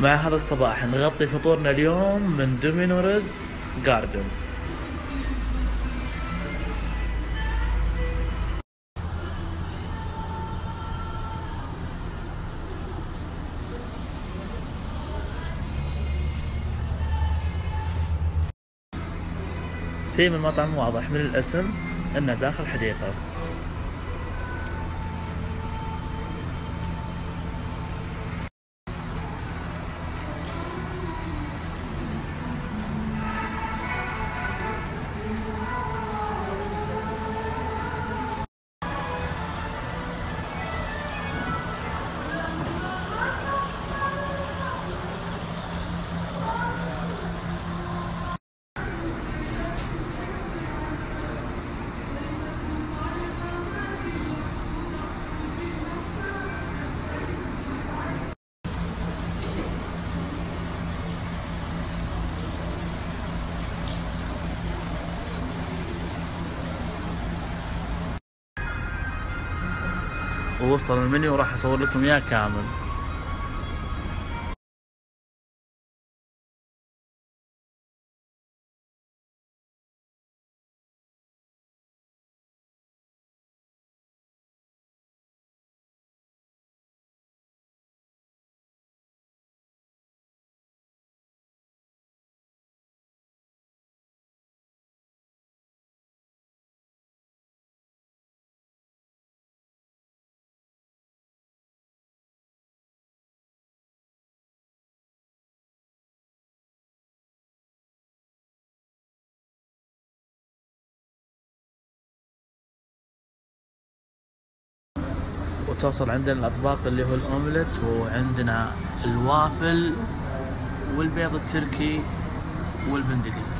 مع هذا الصباح نغطي فطورنا اليوم من دومينورز جاردن ثيم المطعم واضح من الاسم أنه داخل حديقة. ووصل المنيو وراح أصور لكم إياه كامل. وتوصل عندنا الأطباق اللي هو الأومليت وعندنا الوافل والبيض التركي والبندقيت.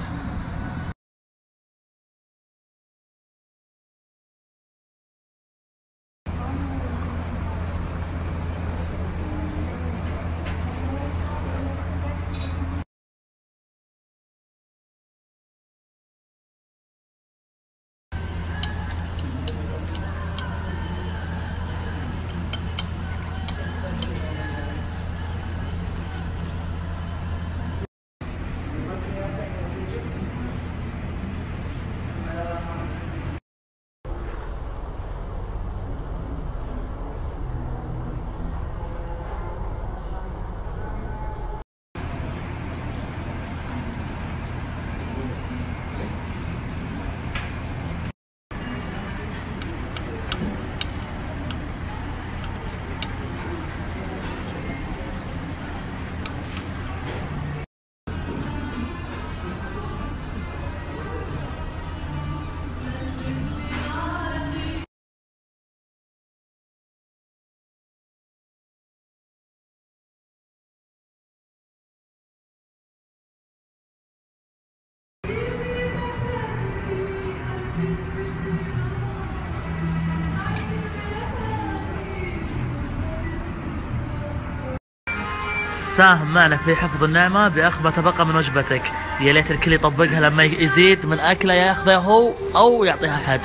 ساهم معنا في حفظ النعمة بأخذ ما تبقى من وجبتك. يا ليت الكل يطبقها لما يزيد من أكله ياخذه هو أو يعطيها حد.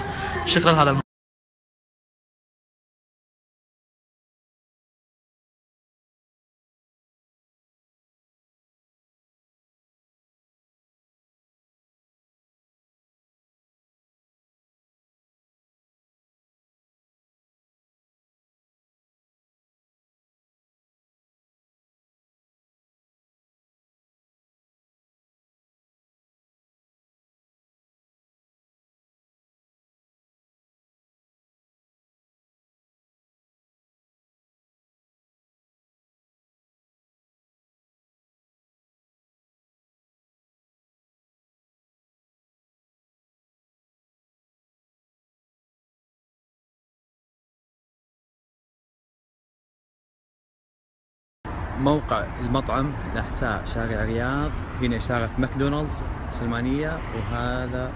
شكرا هذا موقع المطعم الأحساء شارع الرياض هنا إشارة ماكدونالدز سلمانية وهذا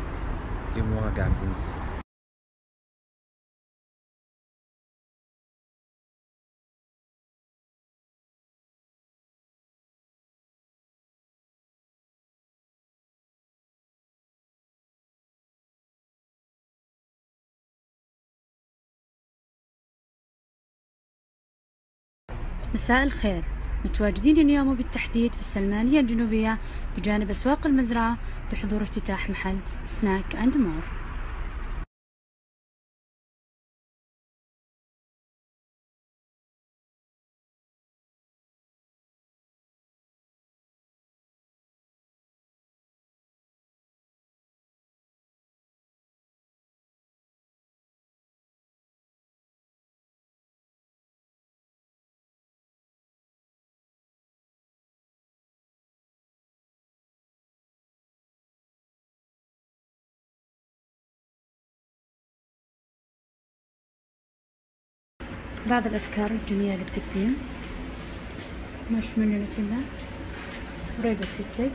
جيمورا جاردنز مساء الخير. متواجدين اليوم بالتحديد في السلمانية الجنوبية بجانب أسواق المزرعة لحضور افتتاح محل سناك أند مور. بعض الأفكار الجميلة للتقديم مارشميلو نوتيلا وريبة فستق